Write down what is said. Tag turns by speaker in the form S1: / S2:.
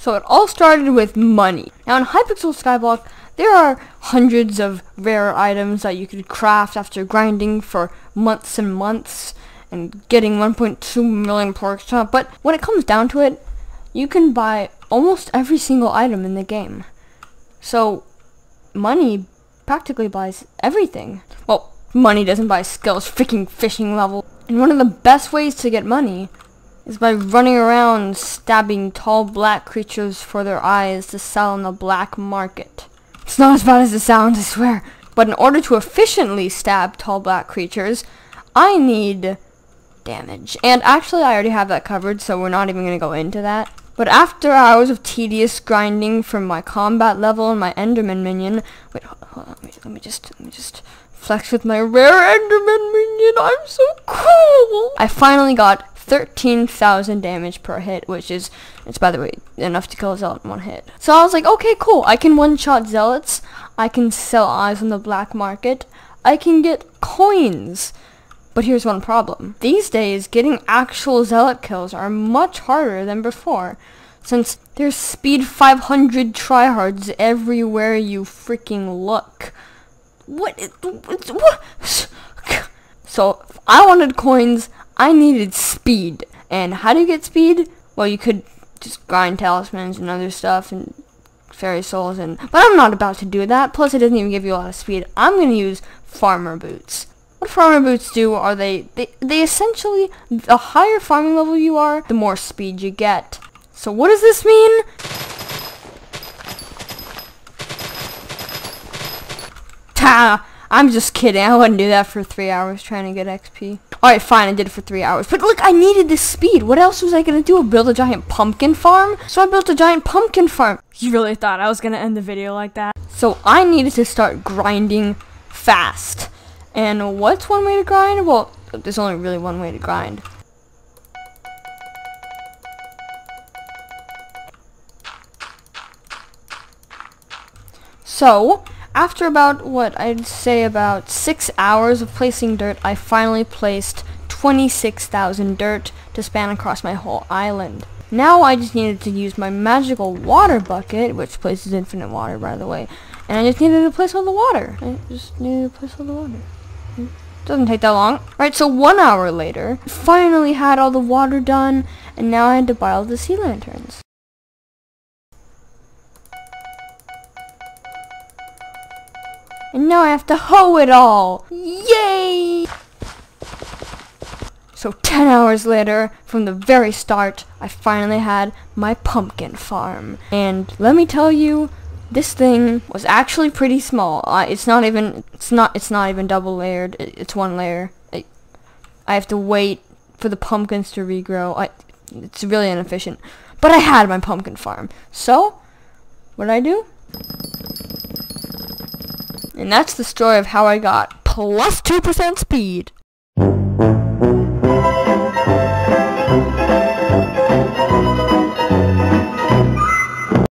S1: So it all started with money. Now in Hypixel Skyblock, there are hundreds of rare items that you could craft after grinding for months and months and getting 1.2 million perks. But when it comes down to it, you can buy almost every single item in the game. So money practically buys everything. Well, money doesn't buy skills, freaking fishing level. And one of the best ways to get money is by running around stabbing tall black creatures for their eyes to sell on the black market. It's not as bad as it sounds, I swear. But in order to efficiently stab tall black creatures, I need damage. And actually, I already have that covered, so we're not even going to go into that. But after hours of tedious grinding from my combat level and my Enderman minion, wait, hold on, wait, let me just, let me just flex with my rare Enderman minion. I'm so cool. I finally got 13,000 damage per hit, which is, it's by the way, enough to kill a zealot in one hit. So I was like, okay, cool. I can one-shot zealots. I can sell eyes on the black market. I can get coins. But here's one problem. These days, getting actual zealot kills are much harder than before, since there's speed 500 tryhards everywhere you freaking look. What? What? So, I wanted coins, I needed speed. And how do you get speed? Well, you could just grind talismans and other stuff and fairy souls and but I'm not about to do that. Plus it doesn't even give you a lot of speed. I'm going to use farmer boots. What farmer boots do are they, they they essentially the higher farming level you are, the more speed you get. So what does this mean? Ta! I'm just kidding. I wouldn't do that for three hours trying to get XP. Alright, fine, I did it for three hours. But look, I needed this speed. What else was I going to do? Build a giant pumpkin farm? So I built a giant pumpkin farm. You really thought I was going to end the video like that? So I needed to start grinding fast. And what's one way to grind? Well, there's only really one way to grind. So, after about, what, I'd say about 6 hours of placing dirt, I finally placed 26,000 dirt to span across my whole island. Now I just needed to use my magical water bucket, which places infinite water, by the way, and I just needed to place all the water. I just needed to place all the water. Doesn't take that long. Right, so one hour later, finally had all the water done, and now I had to buy all the sea lanterns. And now I have to hoe it all. Yay! So 10 hours later, from the very start, I finally had my pumpkin farm. And let me tell you, this thing was actually pretty small. Uh, it's not even, it's not, it's not even double layered. It, it's one layer. I, I have to wait for the pumpkins to regrow. I, it's really inefficient. But I had my pumpkin farm. So, what did I do? And that's the story of how I got plus 2% speed.